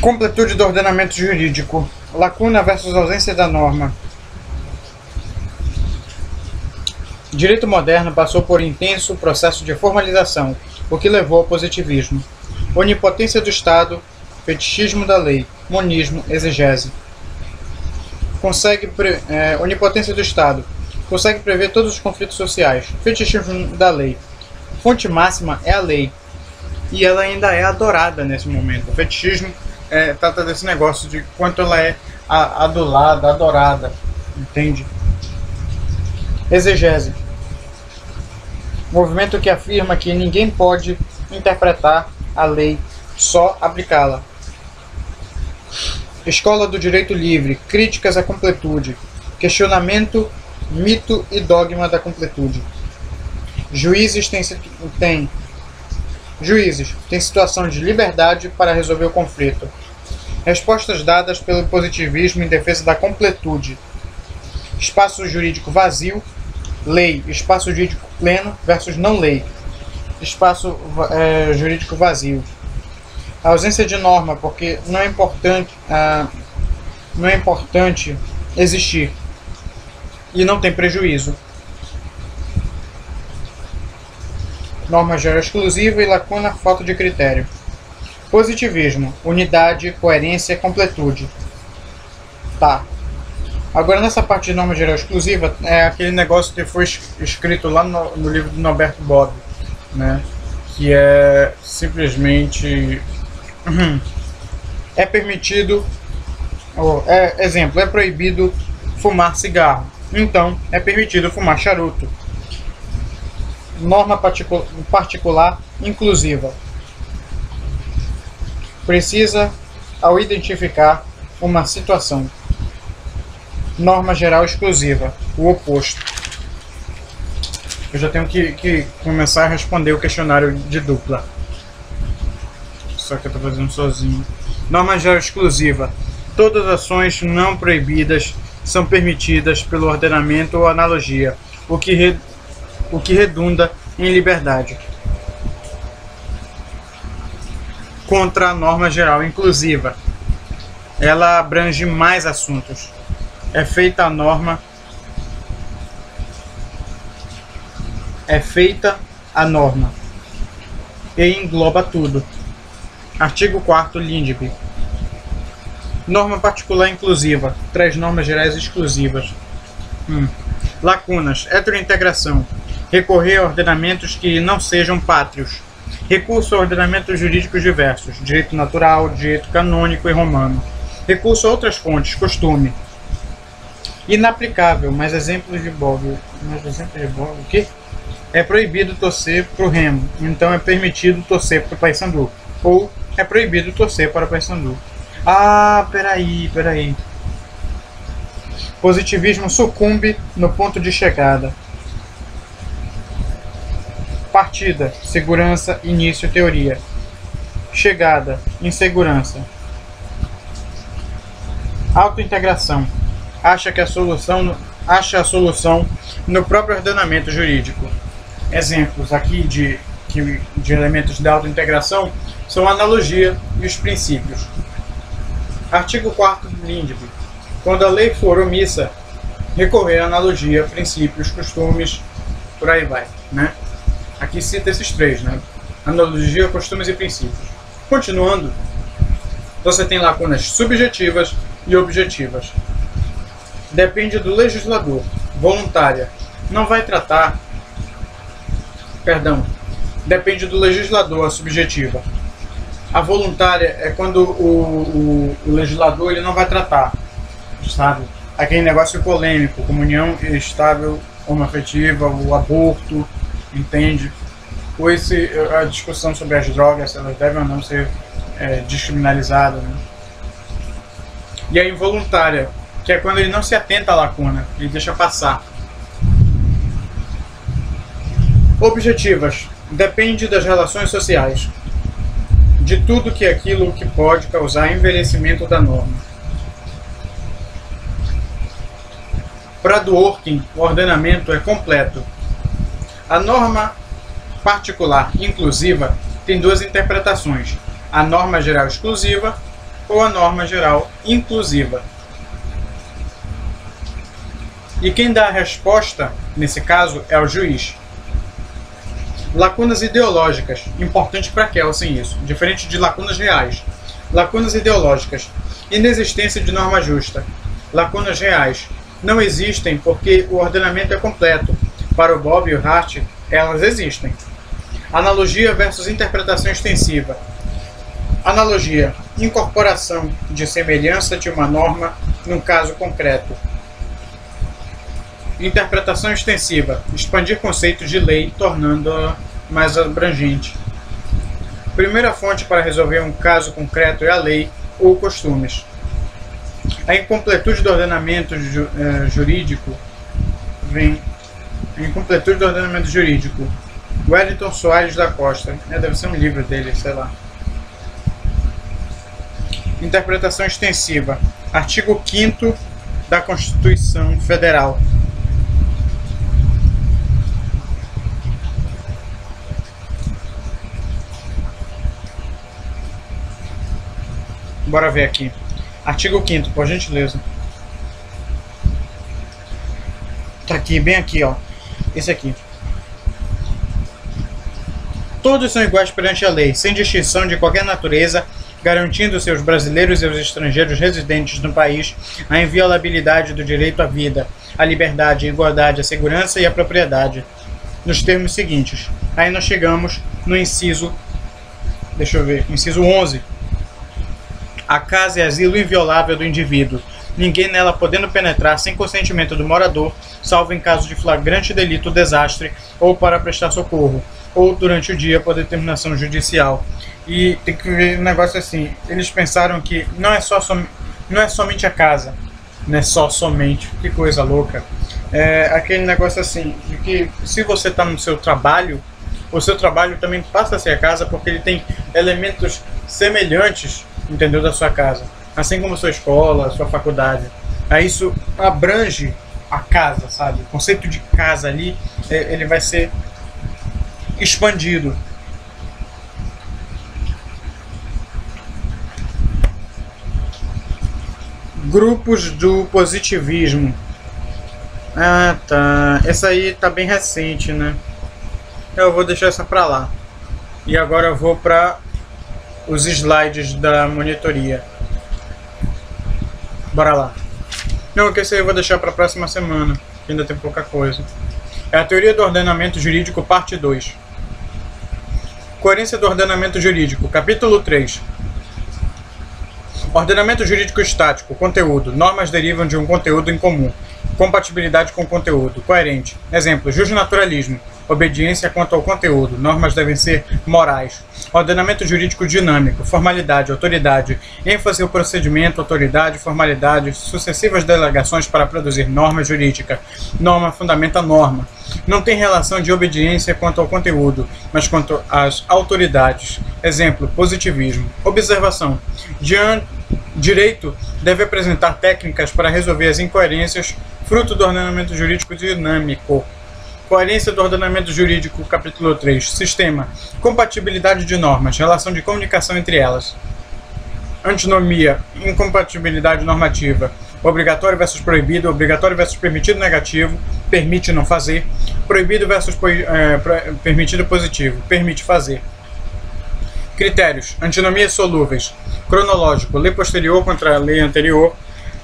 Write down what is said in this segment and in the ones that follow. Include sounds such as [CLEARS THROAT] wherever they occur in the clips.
Completude do ordenamento jurídico. Lacuna versus ausência da norma. Direito moderno passou por intenso processo de formalização, o que levou ao positivismo. Onipotência do Estado, fetichismo da lei, monismo, exegese. Consegue pre... é, onipotência do Estado. Consegue prever todos os conflitos sociais. Fetichismo da lei. Fonte máxima é a lei. E ela ainda é adorada nesse momento. O fetichismo é, trata desse negócio de quanto ela é adulada, adorada. Entende? Exegese. Movimento que afirma que ninguém pode interpretar a lei, só aplicá-la. Escola do Direito Livre, críticas à completude, questionamento, mito e dogma da completude. Juízes têm, têm Juízes têm situação de liberdade para resolver o conflito. Respostas dadas pelo positivismo em defesa da completude. Espaço jurídico vazio, lei, espaço jurídico pleno versus não lei. Espaço é, jurídico vazio. A ausência de norma, porque não é importante, ah, não é importante existir e não tem prejuízo. norma geral exclusiva e lacuna falta de critério. Positivismo, unidade, coerência, completude. Tá. Agora nessa parte de norma geral exclusiva é aquele negócio que foi escrito lá no, no livro do Norberto Bob, né? Que é simplesmente [CLEARS THROAT] é permitido, é, exemplo, é proibido fumar cigarro. Então, é permitido fumar charuto norma particular inclusiva. Precisa, ao identificar uma situação. Norma geral exclusiva, o oposto. Eu já tenho que, que começar a responder o questionário de dupla. Só que eu estou fazendo sozinho. Norma geral exclusiva. Todas as ações não proibidas são permitidas pelo ordenamento ou analogia, o que o que redunda em liberdade. Contra a norma geral inclusiva. Ela abrange mais assuntos. É feita a norma. É feita a norma. E engloba tudo. Artigo 4 Lindbe. Norma particular inclusiva. Traz normas gerais exclusivas. Hum. Lacunas. Heterointegração recorrer a ordenamentos que não sejam pátrios, recurso a ordenamentos jurídicos diversos, direito natural, direito canônico e romano, recurso a outras fontes, costume. Inaplicável, mas exemplos de Bob, mas exemplos de Bob, o quê? É proibido torcer para o Remo, então é permitido torcer para o Paysandu. Ou é proibido torcer para o Paysandu. Ah, peraí, peraí. Positivismo sucumbe no ponto de chegada. Partida, segurança, início, teoria. Chegada, insegurança. Autointegração. Acha que a solução acha a solução no próprio ordenamento jurídico. Exemplos aqui de, de elementos de autointegração são a analogia e os princípios. Artigo 4 do Lindbe. Quando a lei for omissa, recorrer à analogia, princípios, costumes, por aí vai, né? Aqui cita esses três, né? Analogia, costumes e princípios. Continuando, você tem lacunas subjetivas e objetivas. Depende do legislador. Voluntária. Não vai tratar. Perdão. Depende do legislador, a subjetiva. A voluntária é quando o, o, o legislador ele não vai tratar, sabe? Aquele negócio polêmico, comunhão estável homoafetiva, o aborto, entende? Ou esse, a discussão sobre as drogas, se elas devem ou não ser é, descriminalizadas. Né? E a involuntária, que é quando ele não se atenta à lacuna, ele deixa passar. Objetivas. Depende das relações sociais. De tudo que é aquilo que pode causar envelhecimento da norma. Para Dworkin, o ordenamento é completo, a norma particular inclusiva tem duas interpretações: a norma geral exclusiva ou a norma geral inclusiva. E quem dá a resposta, nesse caso, é o juiz. Lacunas ideológicas. Importante para Kelsen isso. Diferente de lacunas reais. Lacunas ideológicas. Inexistência de norma justa. Lacunas reais. Não existem porque o ordenamento é completo. Para o Bob e o Hart, elas existem. Analogia versus interpretação extensiva. Analogia: incorporação de semelhança de uma norma num caso concreto. Interpretação extensiva: expandir conceitos de lei, tornando-a mais abrangente. Primeira fonte para resolver um caso concreto é a lei ou costumes. A incompletude do ordenamento ju, eh, jurídico vem. Incompletude do ordenamento jurídico. Wellington Soares da Costa. É, deve ser um livro dele, sei lá. Interpretação extensiva. Artigo 5 da Constituição Federal. Bora ver aqui. Artigo 5 por gentileza. Tá aqui, bem aqui, ó. Esse aqui. Todos são iguais perante a lei, sem distinção de qualquer natureza, garantindo seus brasileiros e os estrangeiros residentes no país a inviolabilidade do direito à vida, à liberdade, à igualdade, à segurança e à propriedade, nos termos seguintes. Aí nós chegamos no inciso, deixa eu ver, inciso 11. A casa é asilo inviolável do indivíduo, ninguém nela podendo penetrar sem consentimento do morador, salvo em caso de flagrante delito desastre, ou para prestar socorro, ou durante o dia por determinação judicial. E tem que ver um negócio assim, eles pensaram que não é só som, não é somente a casa, não é só somente, que coisa louca. É aquele negócio assim, de que se você está no seu trabalho, o seu trabalho também passa a ser a casa porque ele tem elementos semelhantes, entendeu, da sua casa. Assim como a sua escola, a sua faculdade. Aí isso abrange a casa, sabe? O conceito de casa ali, é, ele vai ser expandido. Grupos do positivismo. Ah, tá. Essa aí tá bem recente, né? Eu vou deixar essa pra lá. E agora eu vou para os slides da monitoria. Bora lá. Não, que esse aí eu vou deixar para a próxima semana, que ainda tem pouca coisa. É a teoria do ordenamento jurídico, parte 2. Coerência do ordenamento jurídico, capítulo 3. Ordenamento jurídico estático, conteúdo. Normas derivam de um conteúdo em comum. Compatibilidade com conteúdo. Coerente. Exemplo: justnaturalismo. Obediência quanto ao conteúdo. Normas devem ser morais. Ordenamento jurídico dinâmico. Formalidade, autoridade. ênfase ao procedimento, autoridade, formalidade. Sucessivas delegações para produzir norma jurídica. Norma fundamenta norma. Não tem relação de obediência quanto ao conteúdo, mas quanto às autoridades. Exemplo: positivismo. Observação. Diante Direito deve apresentar técnicas para resolver as incoerências fruto do ordenamento jurídico dinâmico. Coerência do ordenamento jurídico, capítulo 3. Sistema. Compatibilidade de normas. Relação de comunicação entre elas. Antinomia. Incompatibilidade normativa. Obrigatório versus proibido. Obrigatório versus permitido negativo. Permite não fazer. Proibido versus é, permitido positivo. Permite fazer. Critérios: antinomias solúveis. Cronológico: lei posterior contra a lei anterior.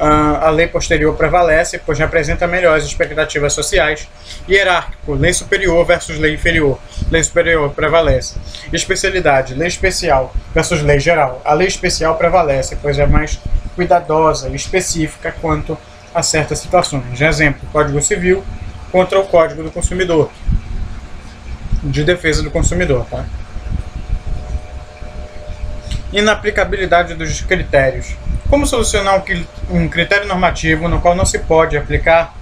A lei posterior prevalece, pois representa melhores expectativas sociais. Hierárquico: lei superior versus lei inferior. Lei superior prevalece. Especialidade: lei especial versus lei geral. A lei especial prevalece, pois é mais cuidadosa e específica quanto a certas situações. Exemplo: Código Civil contra o Código do Consumidor, de defesa do consumidor. Tá? inaplicabilidade dos critérios. Como solucionar um critério normativo no qual não se pode aplicar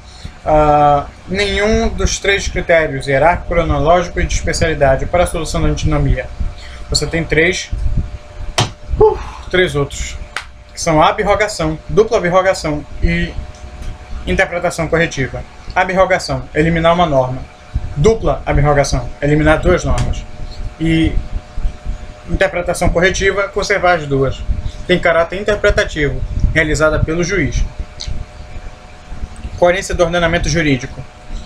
uh, nenhum dos três critérios, hierárquico, cronológico e de especialidade, para a solução da antinomia? Você tem três, três outros, que são abrogação, dupla abrogação e interpretação corretiva. Abrogação, eliminar uma norma. Dupla abrogação, eliminar duas normas. E interpretação corretiva, conservar as duas. Tem caráter interpretativo, realizada pelo juiz. Coerência do ordenamento jurídico.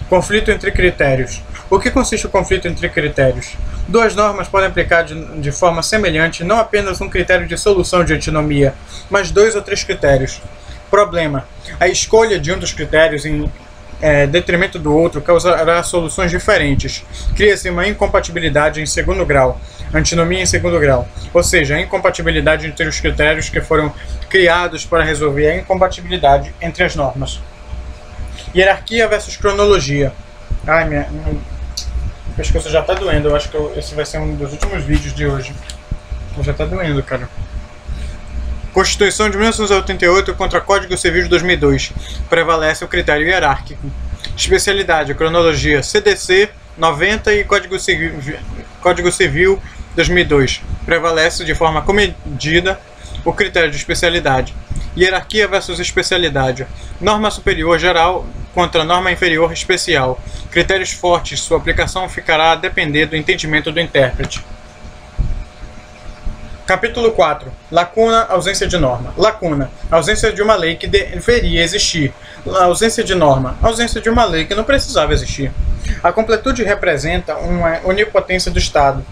Conflito entre critérios. O que consiste o conflito entre critérios? Duas normas podem aplicar de, de, forma semelhante não apenas um critério de solução de antinomia, mas dois ou três critérios. Problema: a escolha de um dos critérios em é, detrimento do outro causará soluções diferentes. Cria-se uma incompatibilidade em segundo grau, antinomia em segundo grau, ou seja, a incompatibilidade entre os critérios que foram criados para resolver a incompatibilidade entre as normas. Hierarquia versus cronologia. Ai, minha, minha pescoço já tá doendo. Eu acho que eu, esse vai ser um dos últimos vídeos de hoje. Já tá doendo, cara. Constituição de 1988 contra Código Civil de 2002. Prevalece o critério hierárquico. Especialidade, cronologia, CDC 90 e Código Civil, Código Civil 2002. Prevalece de forma comedida o critério de especialidade. Hierarquia versus especialidade. Norma superior geral contra norma inferior especial. Critérios fortes, sua aplicação ficará a depender do entendimento do intérprete. Capítulo 4. Lacuna, ausência de norma. Lacuna, ausência de uma lei que deveria existir. ausência de norma, ausência de uma lei que não precisava existir. A completude representa uma onipotência do Estado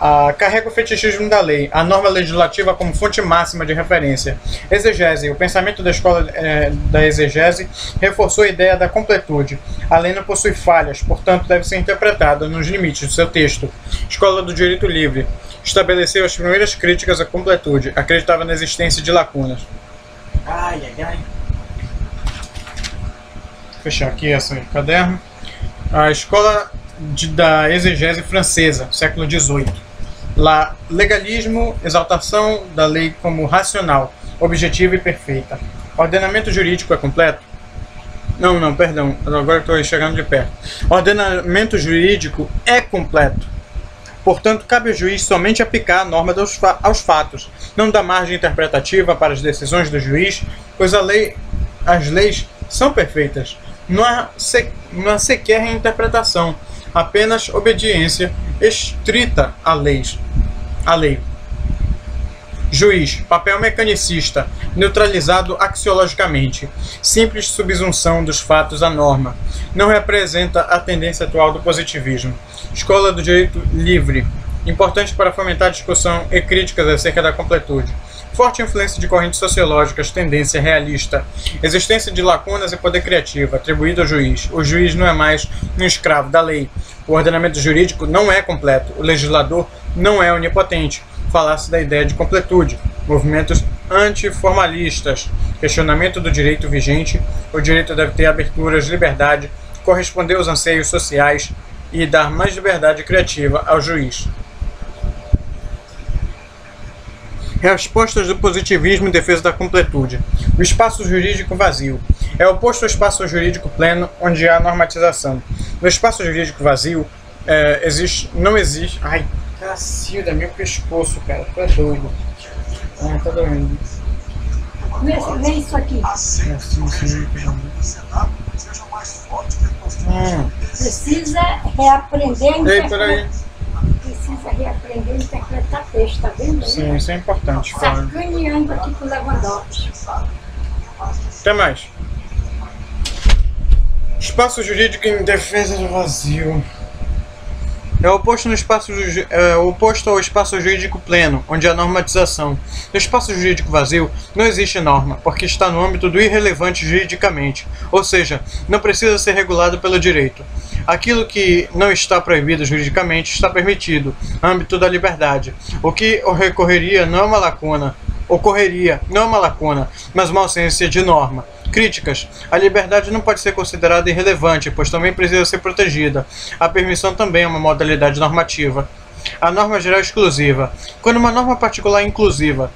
ah, carrega o fetichismo da lei, a norma legislativa como fonte máxima de referência. Exegese. O pensamento da escola eh, da exegese reforçou a ideia da completude. A lei não possui falhas, portanto, deve ser interpretada nos limites do seu texto. Escola do Direito Livre. Estabeleceu as primeiras críticas à completude. Acreditava na existência de lacunas. Ai, ai, ai. Vou fechar aqui esse caderno. A escola de, da exegese francesa, século XVIII. Lá, legalismo, exaltação da lei como racional, objetiva e perfeita. Ordenamento jurídico é completo? Não, não, perdão, agora estou chegando de perto. Ordenamento jurídico é completo. Portanto, cabe ao juiz somente aplicar a norma aos fatos, não dá margem interpretativa para as decisões do juiz, pois lei, as leis são perfeitas. Não há, se, não há sequer interpretação, apenas obediência estrita à leis a lei. Juiz, papel mecanicista, neutralizado axiologicamente, simples subsunção dos fatos à norma, não representa a tendência atual do positivismo. Escola do direito livre, importante para fomentar discussão e críticas acerca da completude. Forte influência de correntes sociológicas, tendência realista, existência de lacunas e poder criativo, atribuído ao juiz. O juiz não é mais um escravo da lei. O ordenamento jurídico não é completo. O legislador não é onipotente. Falasse da ideia de completude, movimentos antiformalistas, questionamento do direito vigente, o direito deve ter aberturas, liberdade, corresponder aos anseios sociais e dar mais liberdade criativa ao juiz. Respostas do positivismo em defesa da completude. O espaço jurídico vazio. É oposto ao espaço jurídico pleno, onde há normatização. No espaço jurídico vazio, é, existe, não existe. Ai, Cacilda, meu pescoço, cara. Tu é doido. Ah, tá doendo. Vê, isso aqui. É assim, sim, hum. Precisa reaprender a Ei, peraí. Precisa reaprender a interpretar texto, tá vendo? Sim, isso é importante. Sacaneando aqui com o Lewandowski. Até mais. Espaço jurídico em defesa do vazio. É oposto, no espaço, é oposto ao espaço jurídico pleno, onde há normatização. No espaço jurídico vazio, não existe norma, porque está no âmbito do irrelevante juridicamente, ou seja, não precisa ser regulado pelo direito. Aquilo que não está proibido juridicamente está permitido, âmbito da liberdade. O que recorreria não é uma lacuna, ocorreria não é uma lacuna, mas uma ausência de norma. Críticas. A liberdade não pode ser considerada irrelevante, pois também precisa ser protegida. A permissão também é uma modalidade normativa. A norma geral exclusiva. Quando uma norma particular é inclusiva,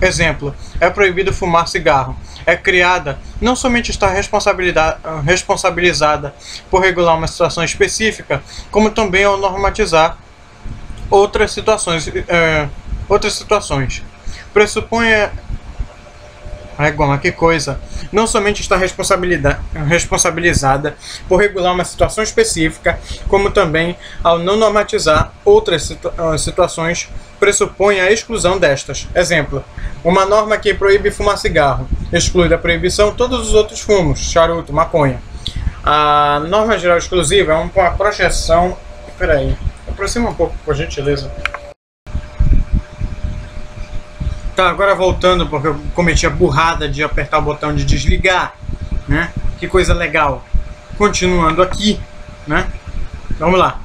exemplo, é proibido fumar cigarro, é criada não somente está responsabilizada por regular uma situação específica, como também ao normatizar outras situações. É, outras situações. Pressupõe Goma, que coisa. Não somente está responsabilizada por regular uma situação específica, como também, ao não normatizar outras ah, situações, pressupõe a exclusão destas. Exemplo, uma norma que proíbe fumar cigarro exclui da proibição todos os outros fumos, charuto, maconha. A norma geral exclusiva é uma projeção. Peraí, aproxima um pouco, por gentileza. Tá, agora voltando, porque eu cometi a burrada de apertar o botão de desligar, né? Que coisa legal. Continuando aqui, né? Vamos lá.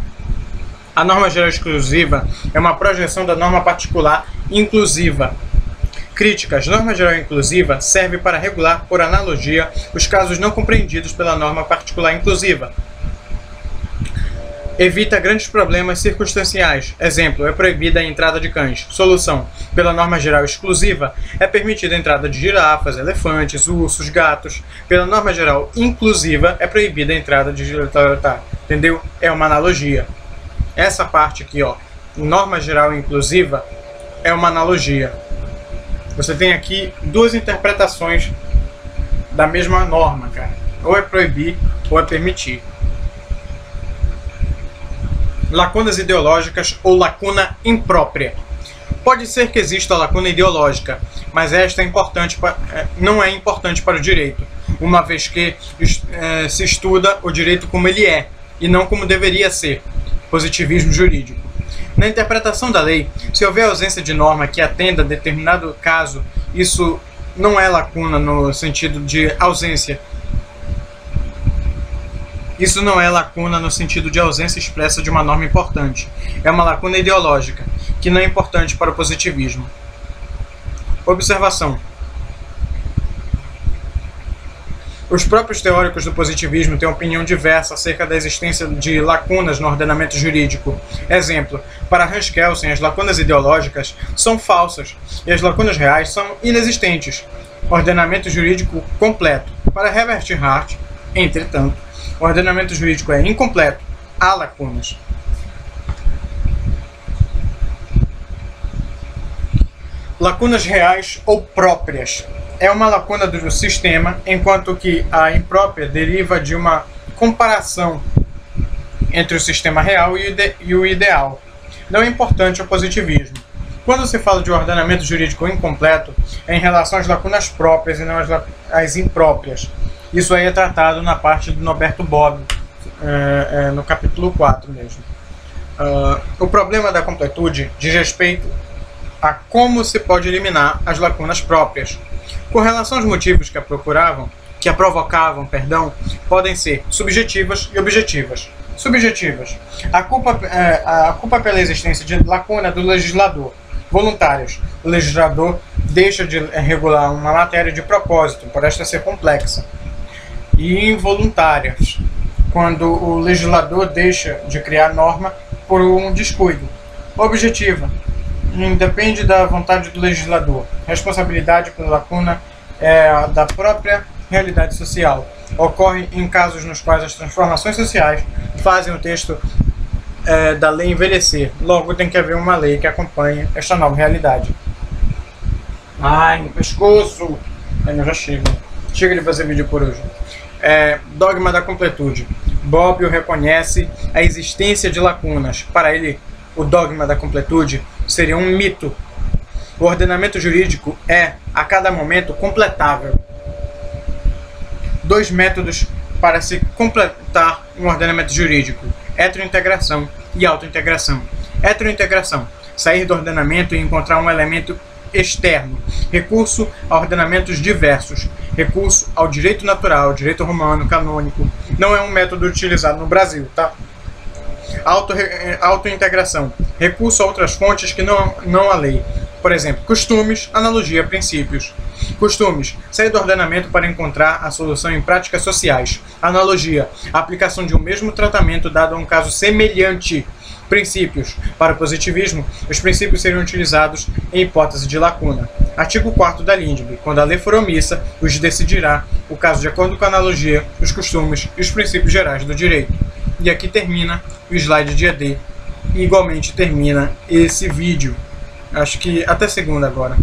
A norma geral exclusiva é uma projeção da norma particular inclusiva. Críticas. Norma geral inclusiva serve para regular, por analogia, os casos não compreendidos pela norma particular inclusiva Evita grandes problemas circunstanciais. Exemplo, é proibida a entrada de cães. Solução: pela norma geral exclusiva, é permitida a entrada de girafas, elefantes, ursos, gatos. Pela norma geral inclusiva, é proibida a entrada de. Tá, entendeu? É uma analogia. Essa parte aqui, ó, norma geral inclusiva, é uma analogia. Você tem aqui duas interpretações da mesma norma, cara. Ou é proibir ou é permitir lacunas ideológicas ou lacuna imprópria. Pode ser que exista lacuna ideológica, mas esta é importante é, não é importante para o direito, uma vez que é, se estuda o direito como ele é e não como deveria ser, positivismo jurídico. Na interpretação da lei, se houver ausência de norma que atenda a determinado caso, isso não é lacuna no sentido de ausência, isso não é lacuna no sentido de ausência expressa de uma norma importante. É uma lacuna ideológica, que não é importante para o positivismo. Observação: Os próprios teóricos do positivismo têm opinião diversa acerca da existência de lacunas no ordenamento jurídico. Exemplo, para Hans Kelsen, as lacunas ideológicas são falsas e as lacunas reais são inexistentes. Ordenamento jurídico completo. Para Herbert Hart, entretanto, o ordenamento jurídico é incompleto, há lacunas. Lacunas reais ou próprias. É uma lacuna do sistema, enquanto que a imprópria deriva de uma comparação entre o sistema real e o ideal. Não é importante o positivismo. Quando se fala de ordenamento jurídico incompleto, é em relação às lacunas próprias e não às, às impróprias. Isso aí é tratado na parte do Norberto Bob, é, é, no capítulo 4 mesmo. Uh, o problema da completude diz respeito a como se pode eliminar as lacunas próprias. Com relação aos motivos que a procuravam, que a provocavam, perdão, podem ser subjetivas e objetivas. Subjetivas. A culpa, é, a culpa pela existência de lacuna do legislador. Voluntários. O legislador deixa de regular uma matéria de propósito, por esta ser complexa e involuntárias, quando o legislador deixa de criar norma por um descuido. Objetiva. Independe da vontade do legislador. Responsabilidade pela lacuna é da própria realidade social. Ocorre em casos nos quais as transformações sociais fazem o texto é, da lei envelhecer. Logo, tem que haver uma lei que acompanhe esta nova realidade. Ai, meu pescoço! Eu já chego. Chega de fazer vídeo por hoje é, dogma da completude. Bobbio reconhece a existência de lacunas. Para ele, o dogma da completude seria um mito. O ordenamento jurídico é, a cada momento, completável. Dois métodos para se completar um ordenamento jurídico: heterointegração e autointegração. Heterointegração: sair do ordenamento e encontrar um elemento externo, recurso a ordenamentos diversos, recurso ao direito natural, direito romano, canônico. Não é um método utilizado no Brasil, tá? Auto, autointegração, recurso a outras fontes que não, não a lei. Por exemplo, costumes, analogia, princípios. Costumes, sair do ordenamento para encontrar a solução em práticas sociais. Analogia, aplicação de um mesmo tratamento dado a um caso semelhante Princípios. Para o positivismo, os princípios seriam utilizados em hipótese de lacuna. Artigo 4 da Lindbergh. Quando a lei for omissa, os decidirá o caso de acordo com a analogia, os costumes e os princípios gerais do direito. E aqui termina o slide de ED. E igualmente termina esse vídeo. Acho que até segunda agora.